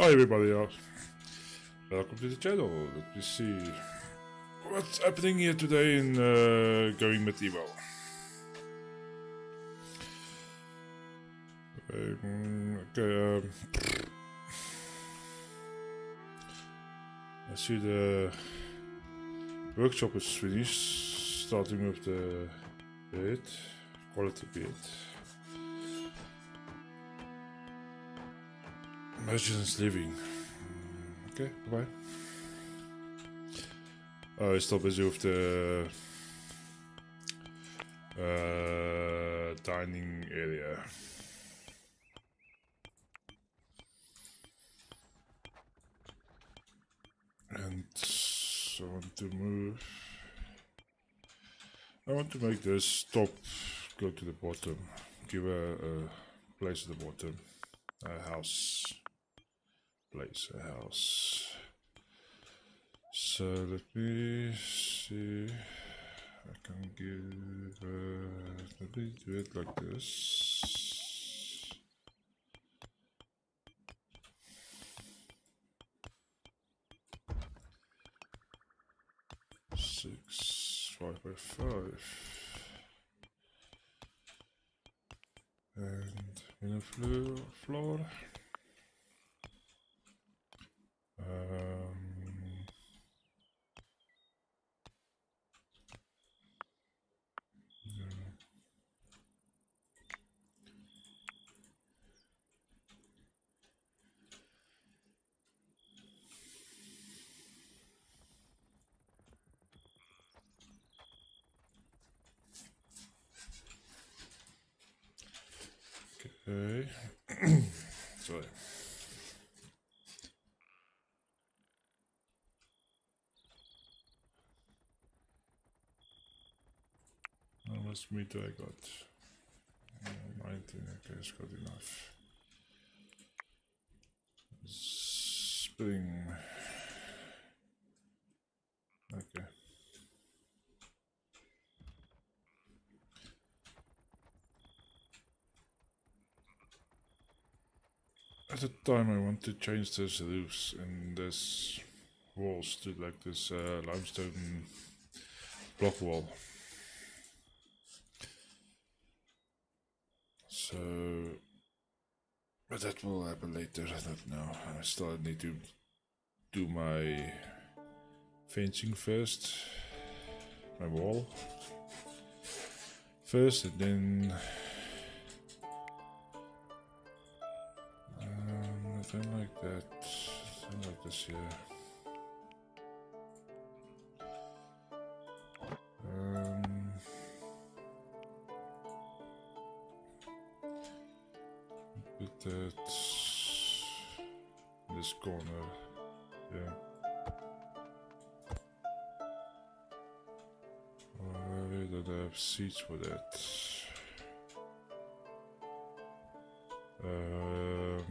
Hi everybody else. Welcome to the channel. Let me see what's happening here today in uh, Going Medieval. Um, okay, um, I see the workshop is finished, starting with the bit, quality bit. Merchants living. Mm, Okay, bye. Oh, he's still busy with the uh, dining area. And I want to move. I want to make this stop, go to the bottom, give a, a place at the bottom, a house place a house. So let me see. I can give. Uh, let me do it like this. Six, five by five. And in the floor, floor. Um, yeah. Okay. Sorry. How much meat I got? Uh, 19, okay, it's got enough. Spring. Okay. At the time I want to change this roofs and this walls to like this uh, limestone block wall. So, but that will happen later. I don't know. I still need to do my fencing first, my wall first, and then um, I don't like that. I don't like this here. Seats for that. Um,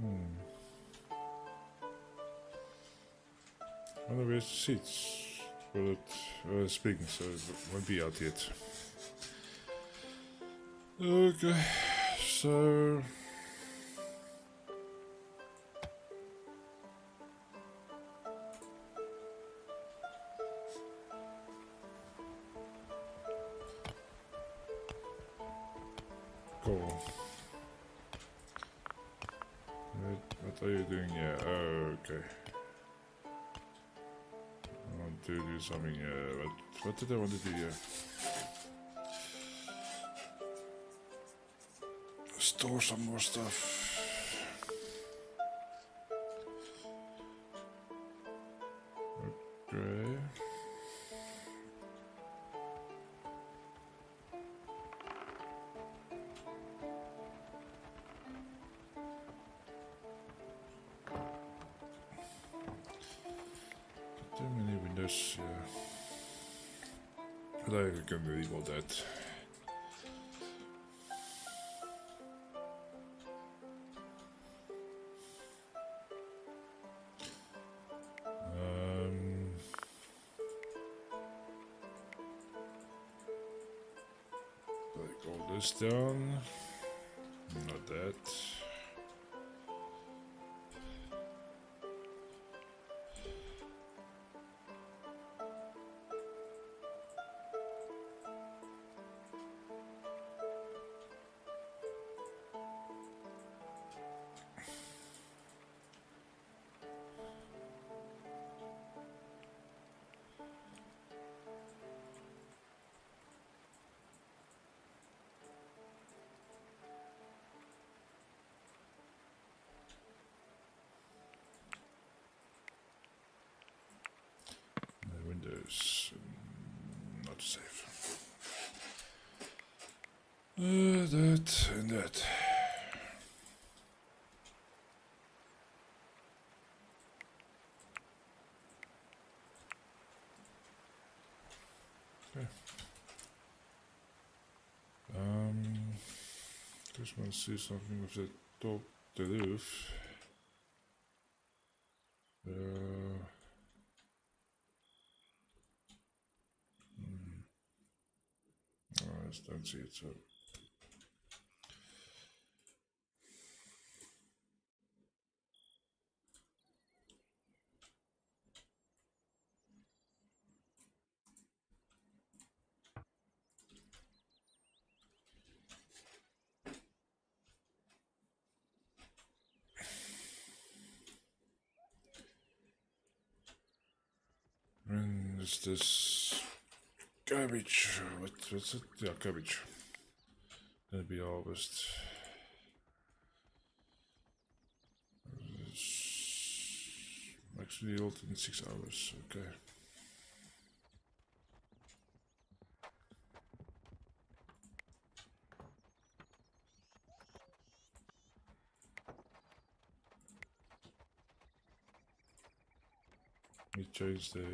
hmm. Wonder where's the seats. Will it uh, speaking, so it won't be out yet. Okay, so Cool. What, what are you doing here? Oh, okay. I want to do something. Uh, what, what did I want to do here? Store some more stuff. All safe. Uh, that and that. Okay. Um, just want to see something with the top, the roof. Uh, I see it, so. And this Cabbage. What, what's it? Yeah, cabbage. Gonna be harvest. Actually, yield in six hours. Okay. We change the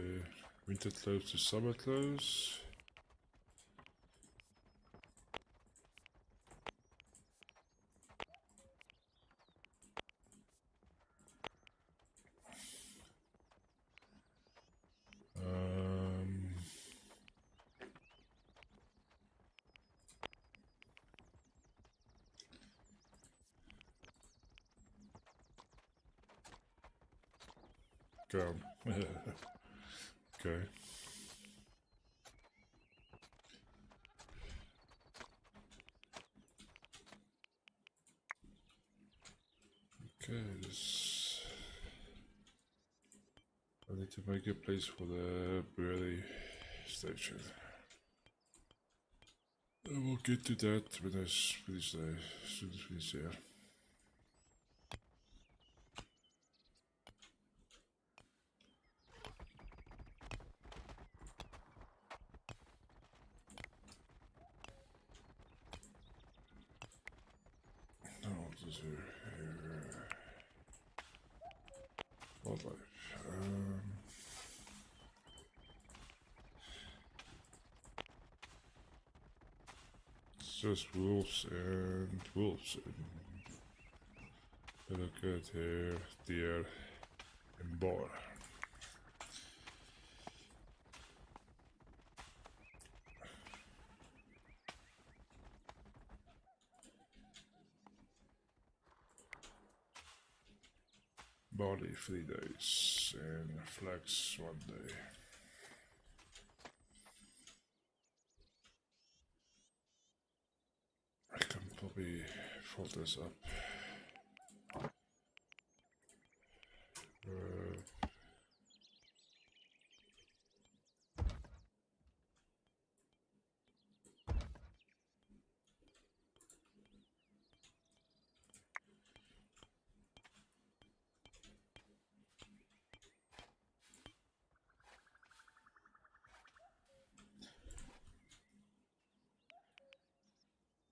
winter clothes to summer clothes. Um, go. okay. Okay, this. I need to make a place for the brewery station. I will get to that when I finish the as soon as finish there. No, this is here. Wildlife. Um, it's just wolves and wolves. And look at here, deer, and boar. Body three days and flax one day. I probably fold this up. Uh,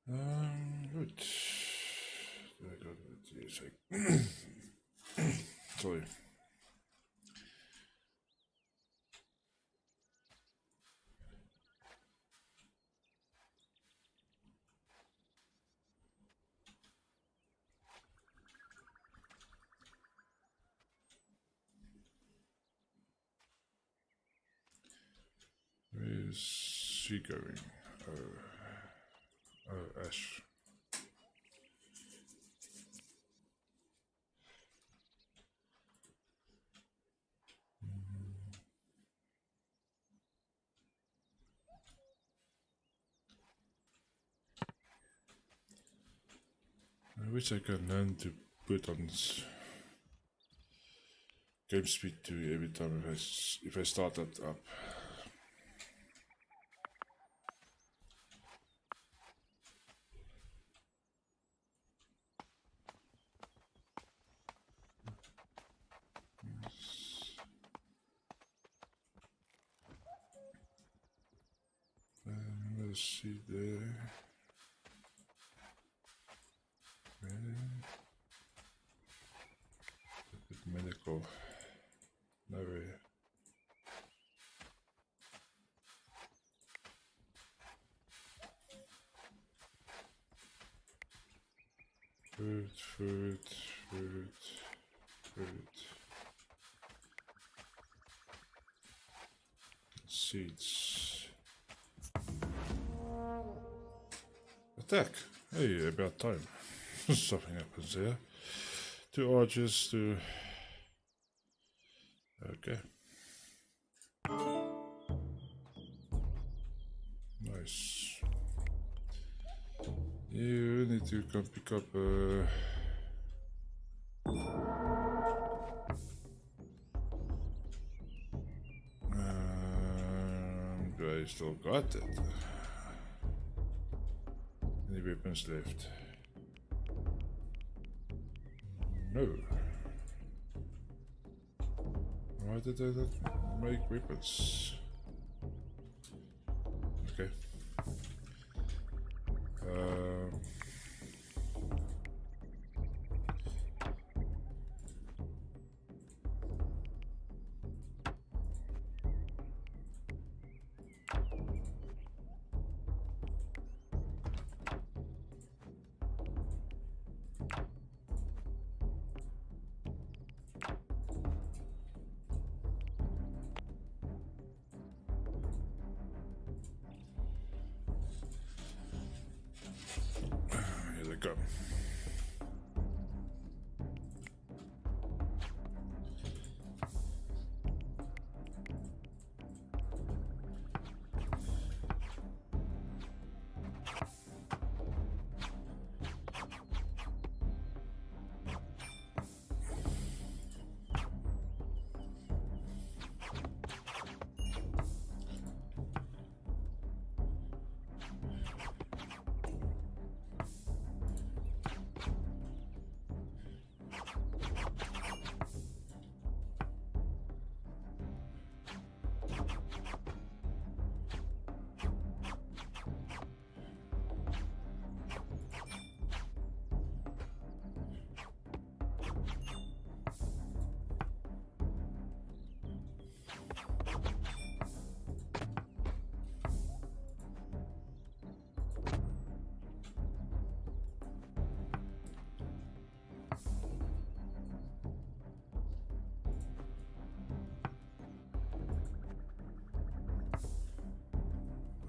Um, good. I got Sorry. Where is she going? Oh. Oh, ash. I wish I could learn to put on game speed to every time if I, if I start that up. Let's see there. Attack! Hey, about time. Something happens here. Two archers to... Okay. Nice. You need to come pick up uh still got it? Any weapons left? No. Why did I not make weapons? Okay. Here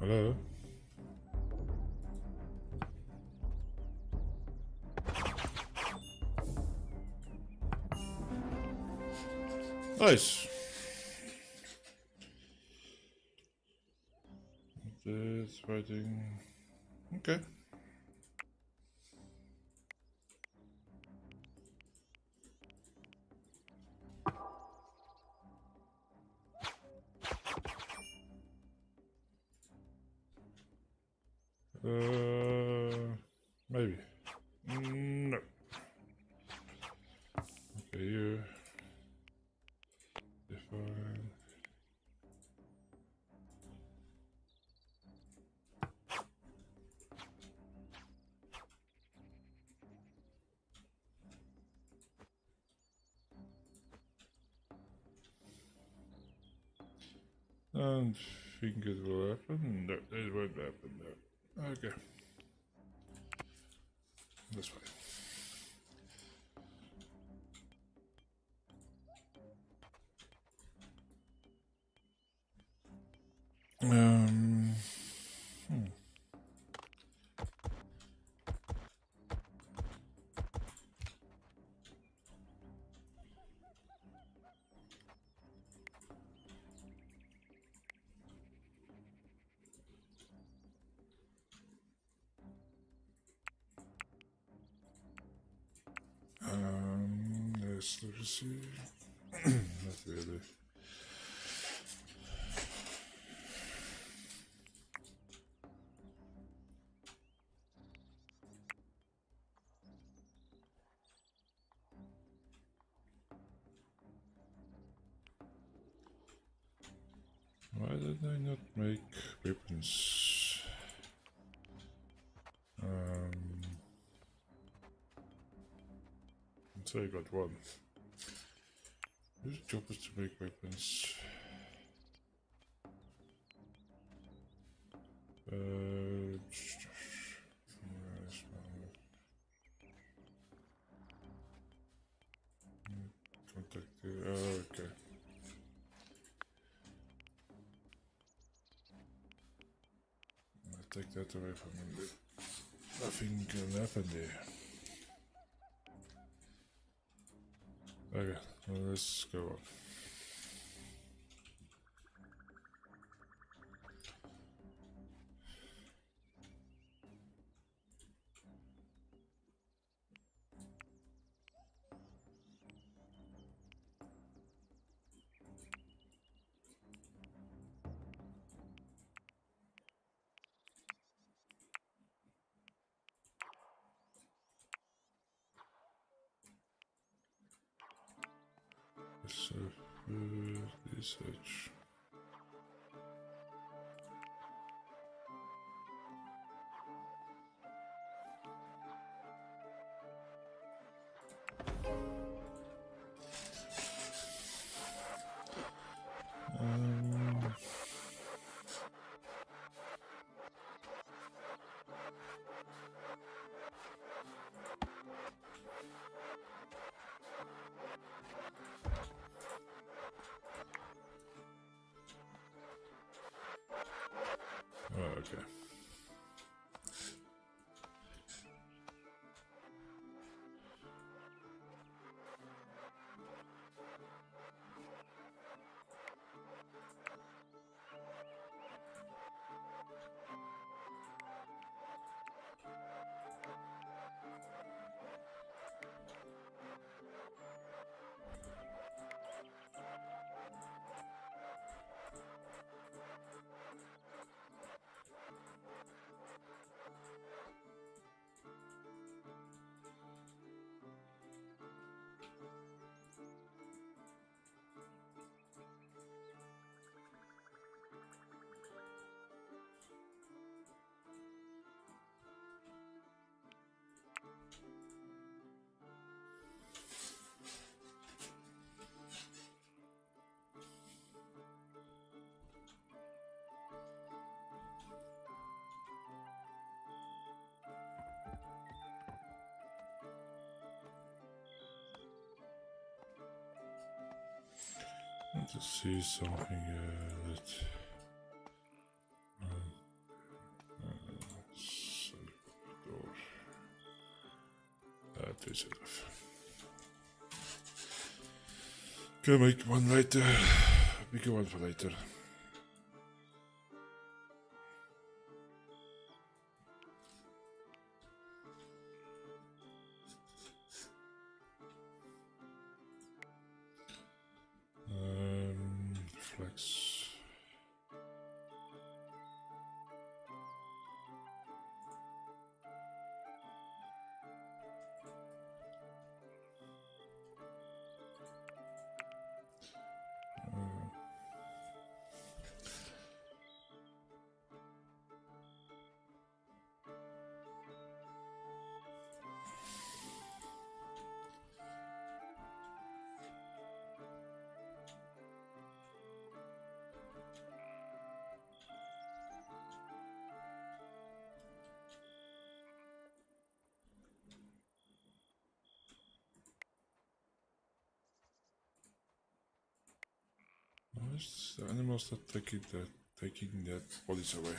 Hello? Nice. This fighting. Okay. And think will happen? No, it won't happen. No. Okay. This way. Um. See. Not really. Why did I not make weapons? Um, so I got one. Whose job is to make weapons? Uh, contact. Oh, okay. take that away from him. Nothing can happen there. Okay, let's go on. Okay. To see something uh, that. Uh, Salvador. That is enough. Can make one later. Bigger one for later. Not taking that taking their bodies away?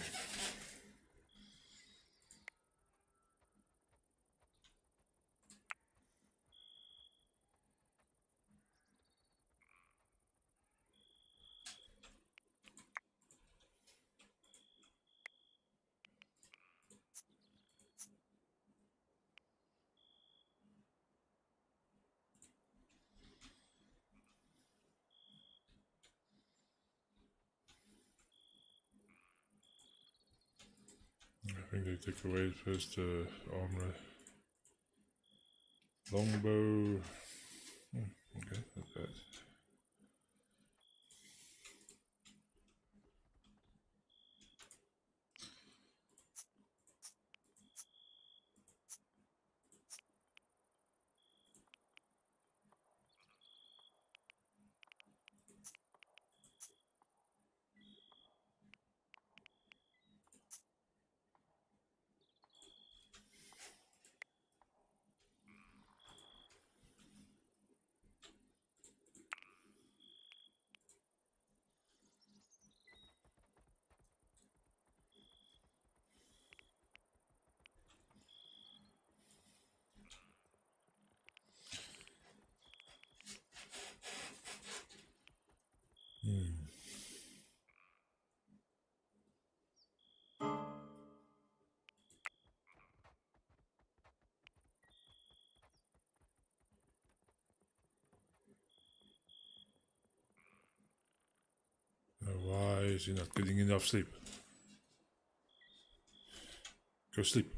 Think they take away first the uh, armor. Longbow. Hmm, okay, not bad. Hmm. Uh, Is he not getting enough sleep? Go sleep.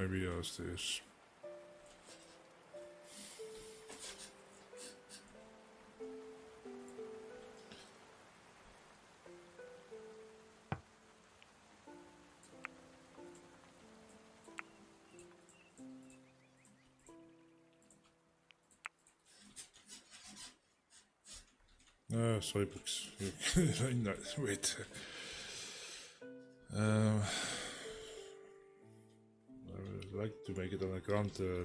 Maybe as this. Ah, sorry, books. wait. Um, like to make it on a grand uh,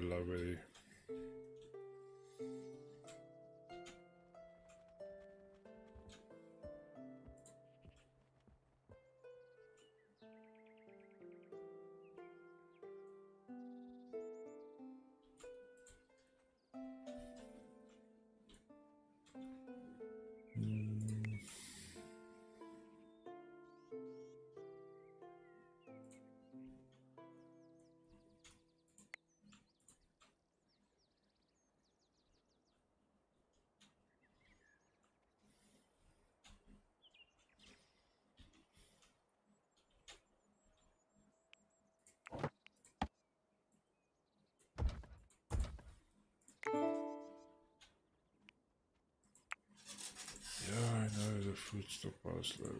the food stockpile is low.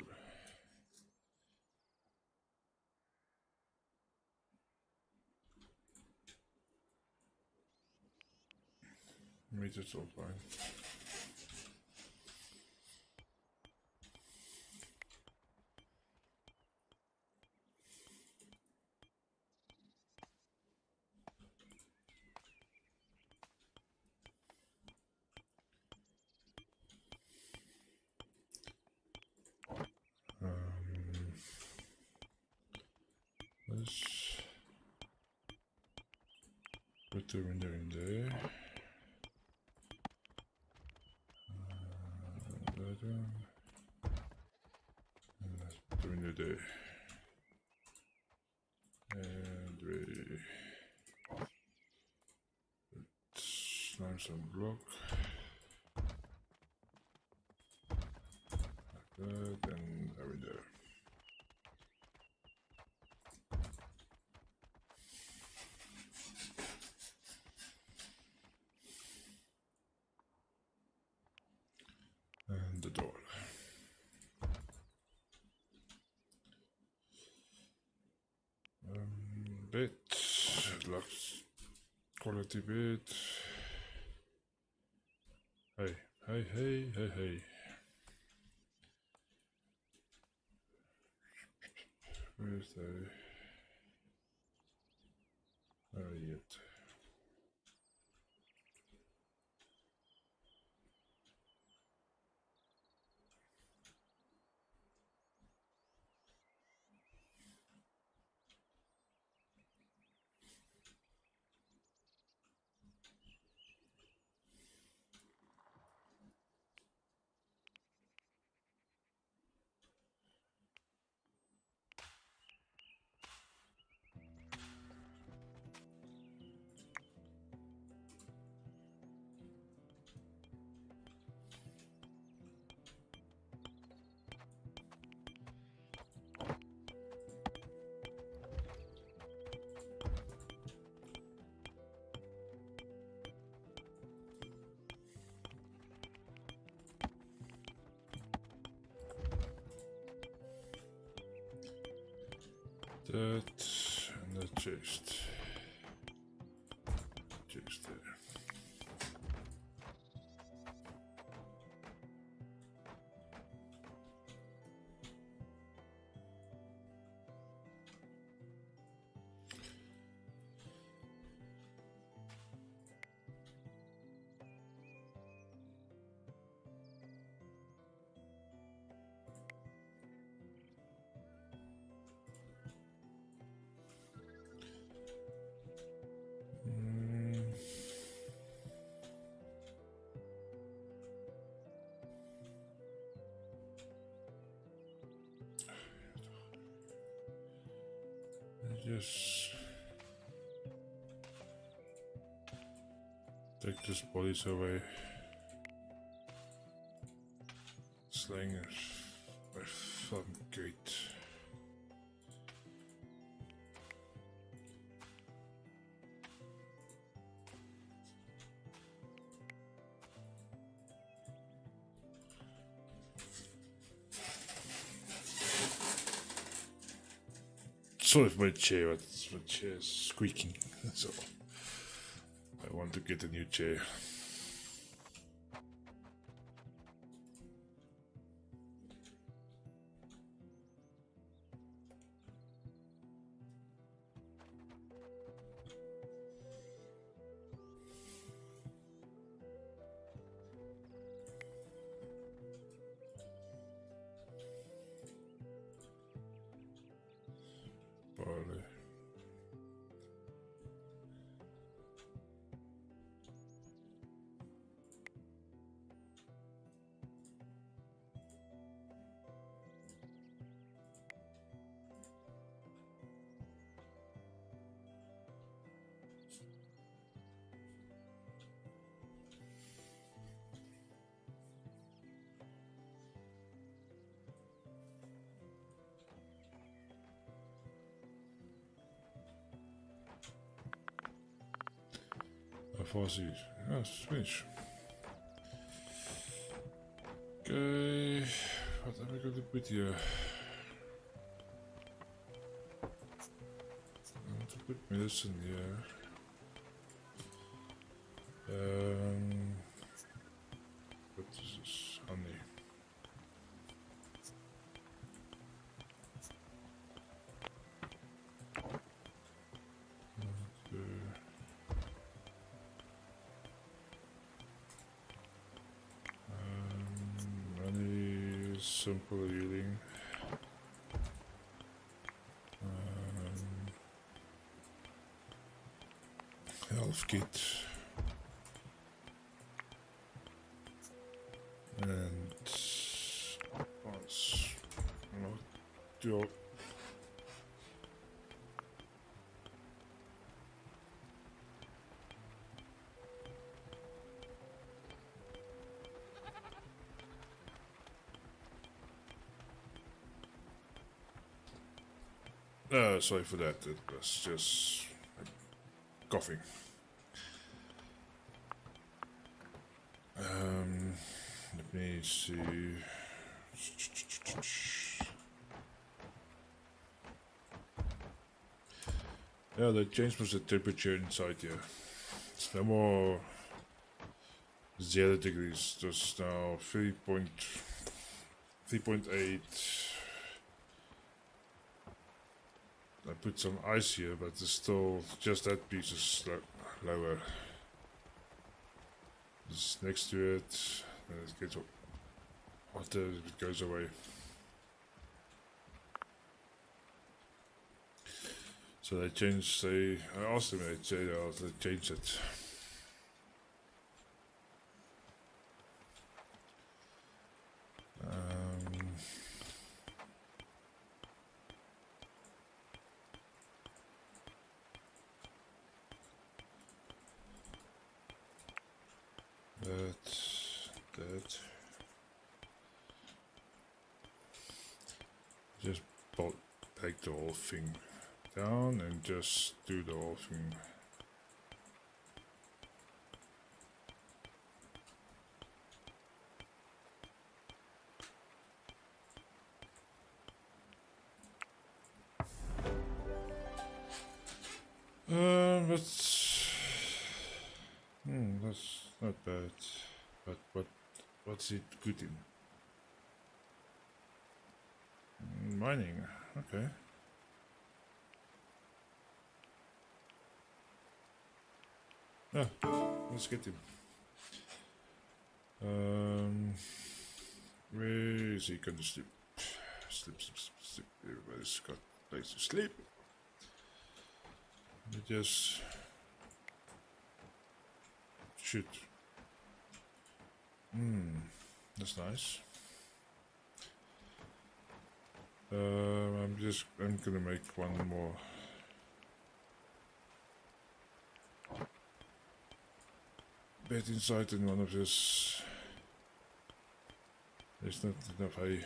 Meat let's put the window in there. Uh, that one. And let's put the window there. And we slime some block. Like that, and a window. And the door. Um, bit, looks quality bit. Hey, hey, hey, hey, hey. Where's the... That and the chest. Just take this bodies away. Sorry for my chair, but my chair squeaking, so I want to get a new chair. Is? Yes, finish. Okay, what am I going to put here? I want to put medicine here. Health kit. And not do Uh, sorry for that. It was just coughing. Um, let me see. Yeah, they changed was the temperature inside here. It's no more zero degrees. Just now 3.3.8. I put some ice here, but it's still just that piece is lo lower. Just next to it, and it gets hotter, it goes away. So they changed, they, I asked them, they they changed it. Um, that, that. Just take the whole thing down and just do the whole thing. Get him. Um, where is he going to sleep? Sleep, sleep, sleep, sleep. Everybody's got place to sleep. Let me just shoot. Hmm, that's nice. Uh, I'm just I'm gonna make one more. Bed inside in one of this. There's not enough hay.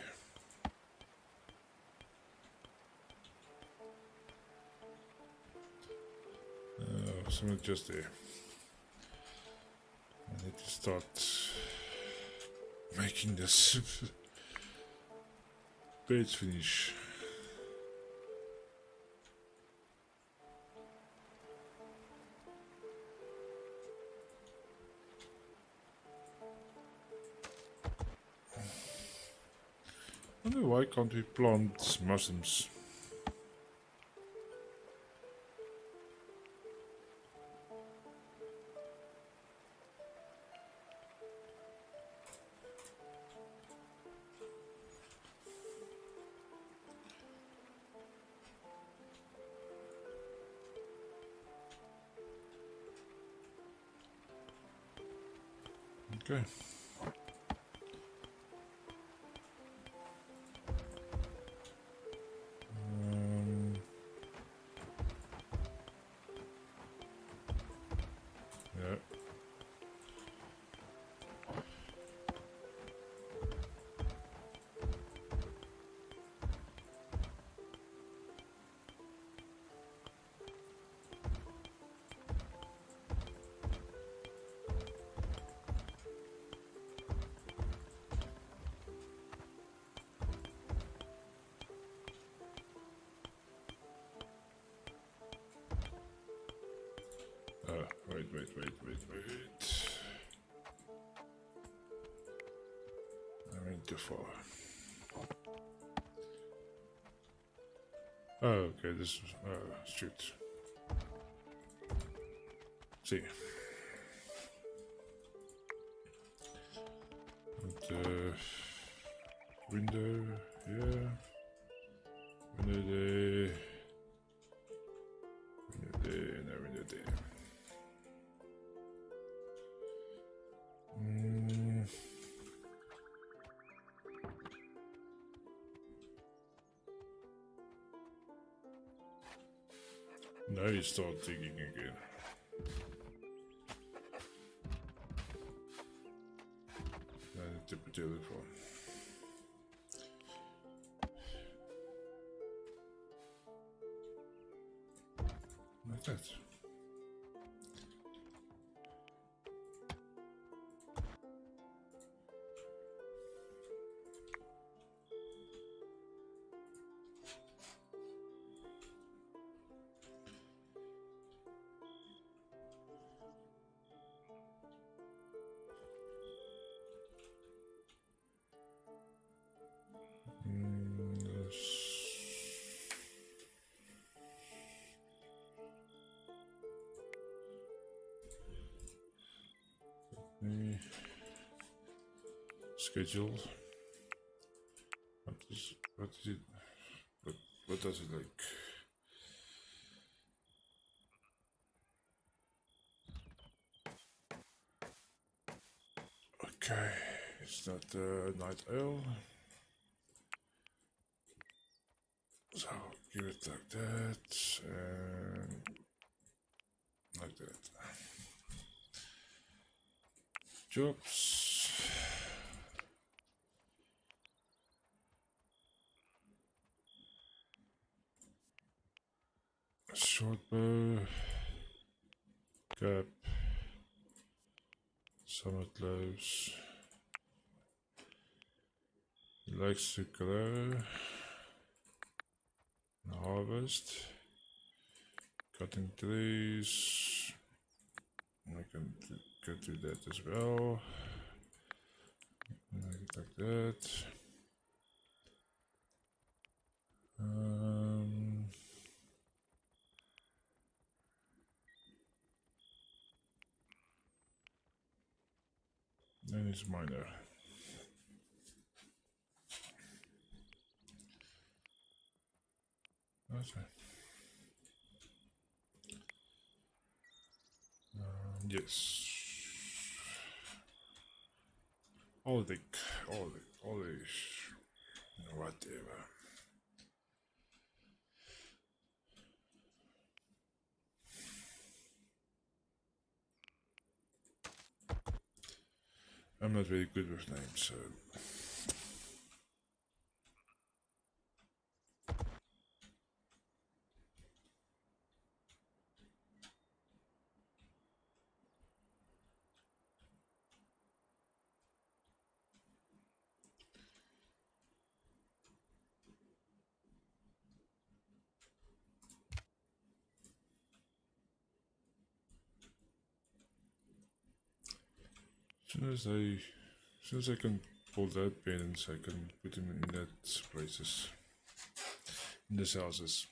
Uh, someone just there. I need to start making this bed finish. Why can't we plant mushrooms? Uh, wait, wait, wait, wait, wait. I went too far. Oh, okay, this is, uh, shoot. See. And, uh, window, yeah. Now you start digging again. I need to the other. Like that. Schedule. What is what is it? What what does it like? Okay, it's not uh, night owl. So give it like that and like that. Jobs. Short bow. Cap. Summit loaves. He likes to grow. Harvest. cutting trees. I can go through that as well. Like that. Um, and it's minor. That's right. Yes. All the, all the, all the, whatever. I'm not very good with names, so soon as I, as soon as I can pull that pins, I can put them in that places, in these houses.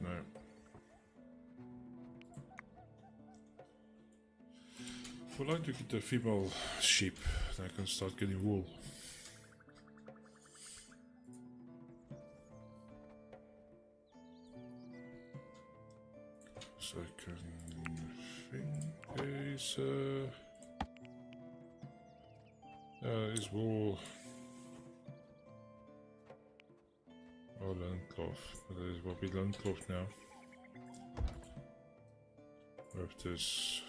Ones? No. Would like to get a female sheep, then I can start getting wool. Cloth now. With this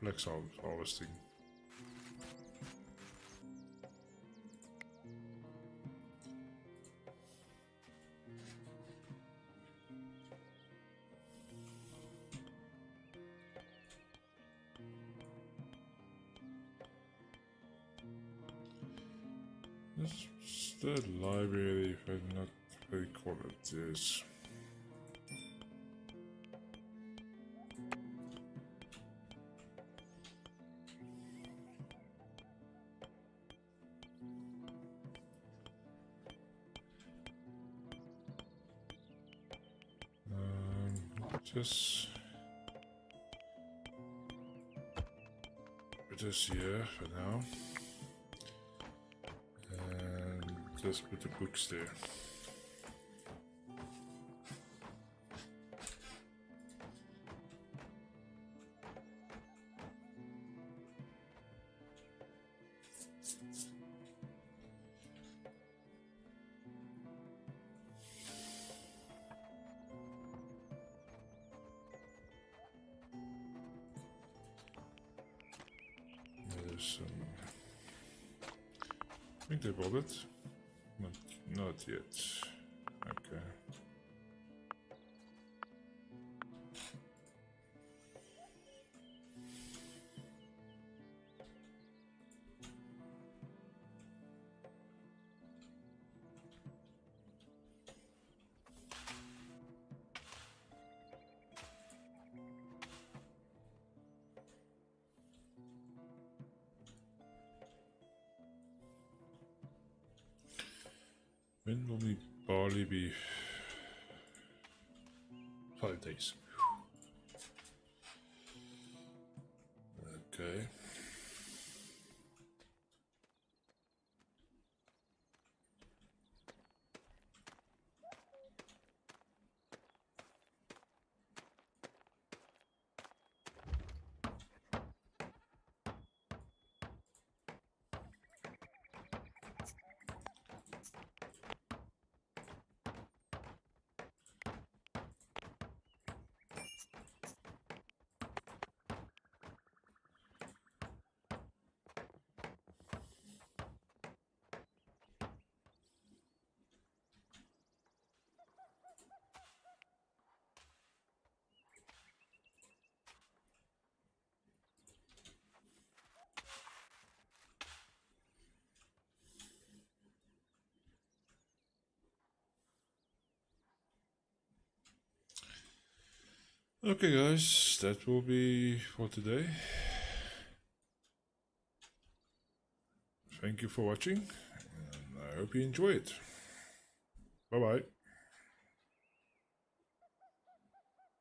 flex harvesting. This call this. Um, just put this here for now. And just put the books there. When will my barley be? Five days. Okay. Okay guys, that will be for today. Thank you for watching and I hope you enjoy it. Bye bye.